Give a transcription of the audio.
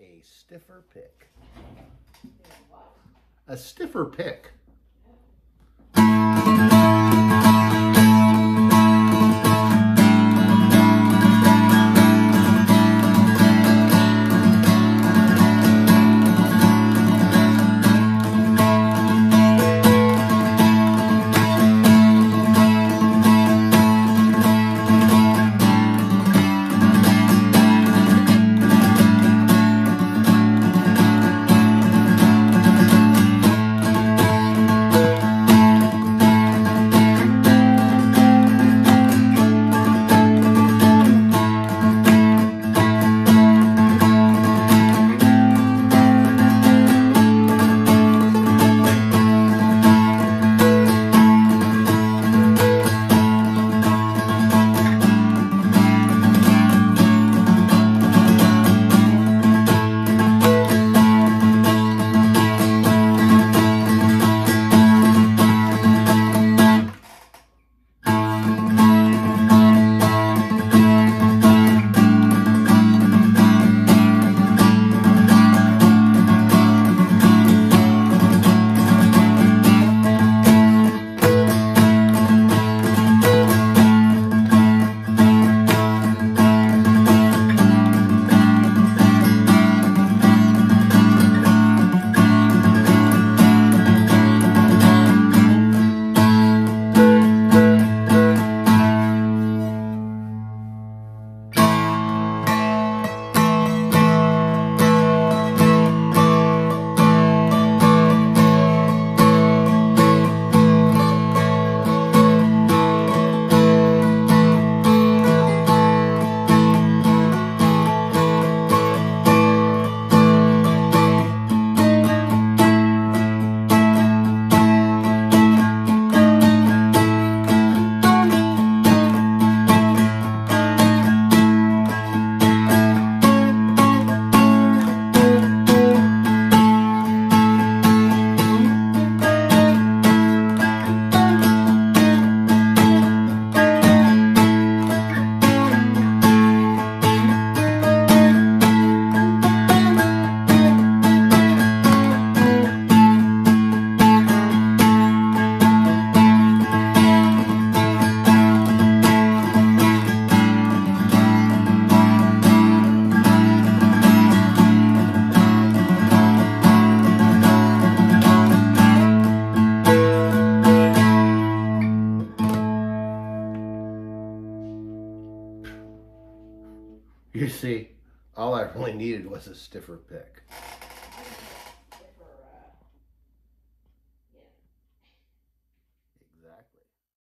a stiffer pick. A stiffer pick. You see, all I really needed was a stiffer pick.